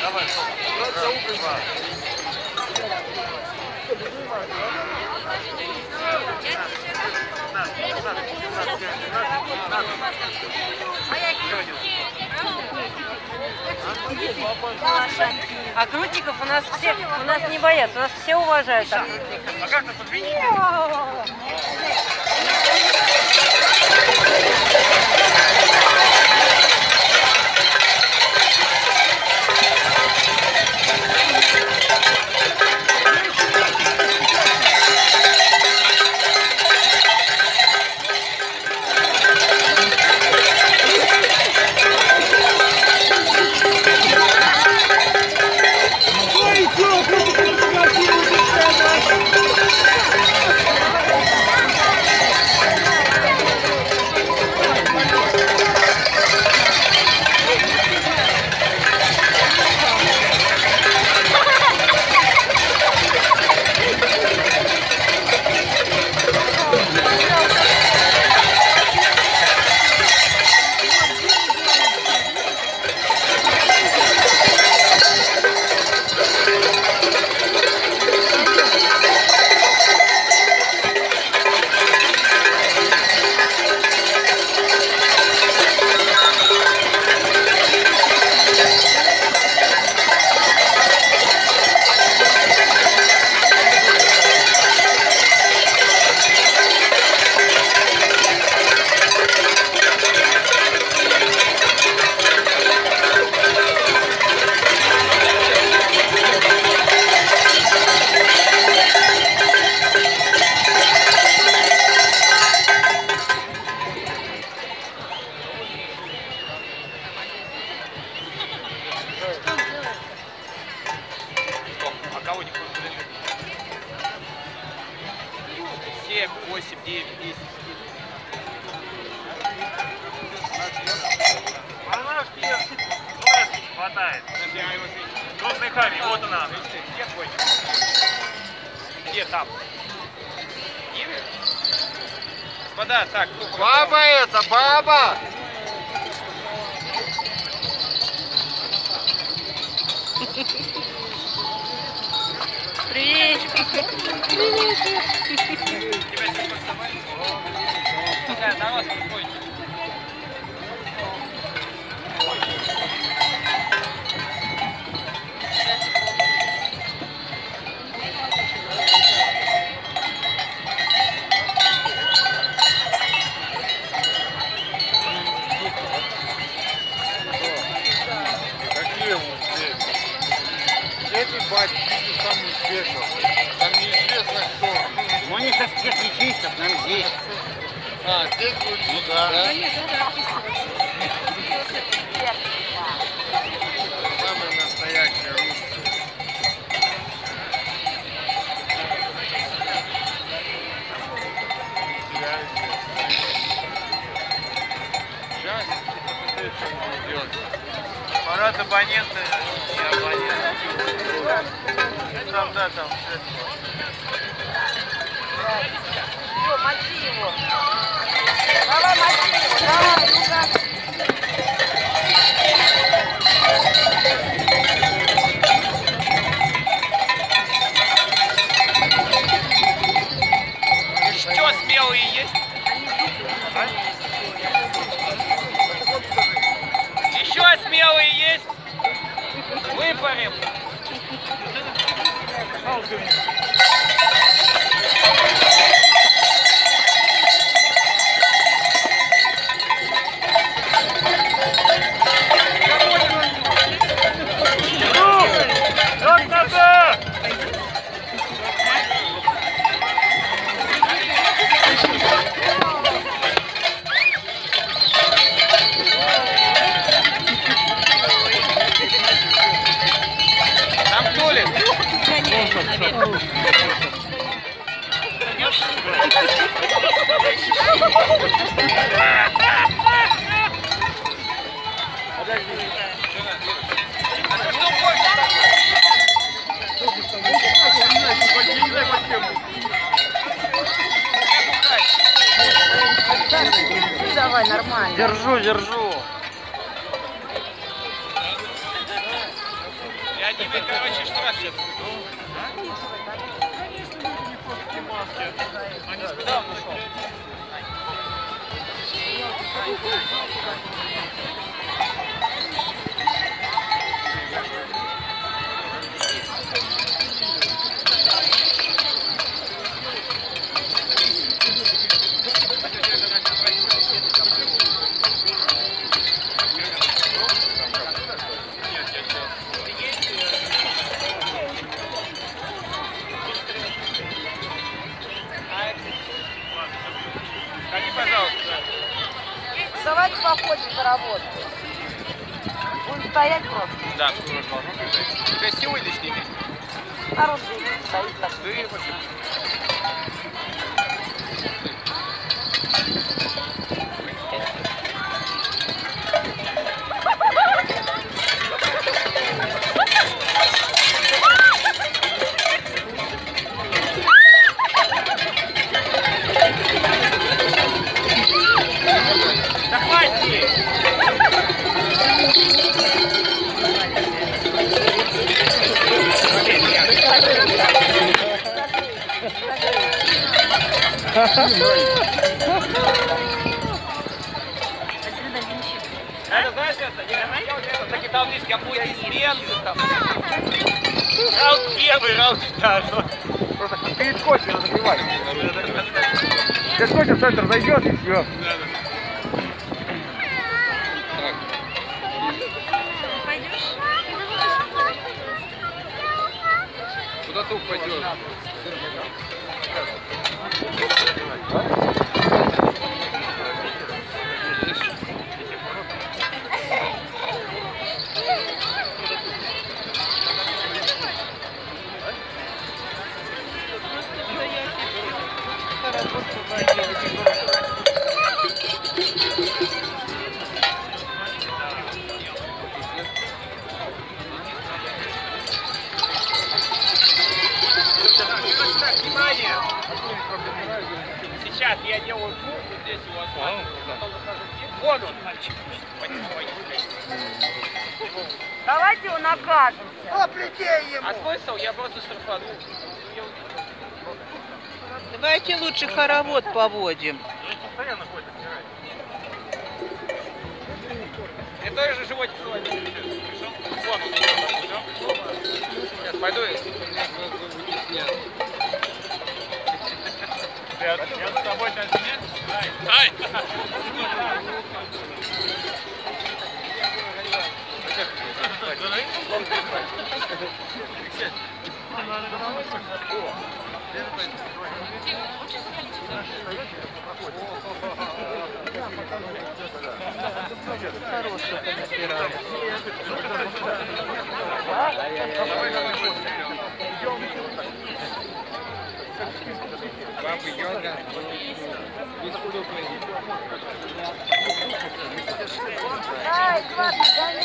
Давай, раз, два. А крутников у нас все, у нас не боятся, у нас все уважают. А как-то подвините. 7, 8, 9, 10. Она хватает. Крупный хами, вот она. Где твой? Где там? Господа, так. Ну, баба это, баба! Привет! Привет! На вас. Какие вот здесь? Эти батчики там неизвестно. Кто. Ну, они сейчас всех чистят, нам здесь. А, здесь будет сюда. Да? Самый настоящий русский. Сейчас посмотри, что он делает. Парад абонента и абонент. Там, да, там. Все, мочи его. Давай мочи его, давай, ну-ка. А? Выпарим. Давай, нормально. Держу, держу. Я тебе, короче, штраф сейчас. Они сказал, нашел. Ходи, Походим за работу. Будем стоять просто. Да, скоро должно бежать. То есть сегодня с ними? Народ здесь стоит так. Ты вообще. Это знаешь, это, я хотел это, такие таблички, аплодисменты там. Раунд первый, раунд второй. Просто перед надо закрывать. Сейчас скотч в центр зайдет и все. Куда ты упадешь? Right. Вон он, мальчик. Давайте его накажем. А смысл? Я просто штрафану. Давайте лучше хоровод поводим. Я тоже же животик свой пришел. Вон. Сейчас пойду и... Я, я с тобой сейчас нет? Ай! Хорошего Ай, хватит, гоняй.